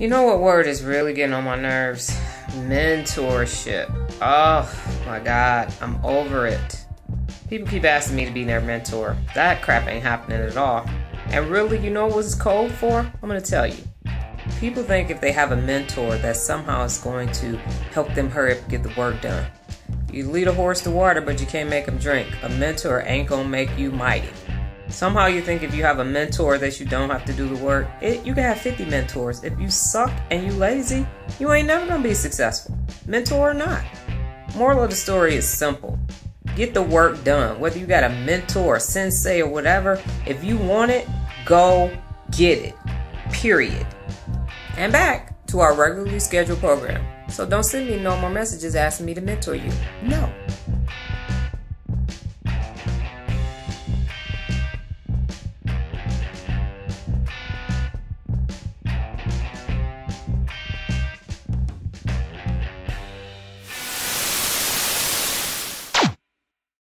You know what word is really getting on my nerves? Mentorship. Oh my god, I'm over it. People keep asking me to be their mentor. That crap ain't happening at all. And really, you know what it's code for? I'm gonna tell you. People think if they have a mentor that somehow is going to help them hurry up and get the work done. You lead a horse to water, but you can't make him drink. A mentor ain't gonna make you mighty. Somehow you think if you have a mentor that you don't have to do the work. It, you can have 50 mentors. If you suck and you lazy, you ain't never gonna be successful. Mentor or not. Moral of the story is simple. Get the work done. Whether you got a mentor, a sensei, or whatever, if you want it, go get it. Period. And back to our regularly scheduled program. So don't send me no more messages asking me to mentor you. No.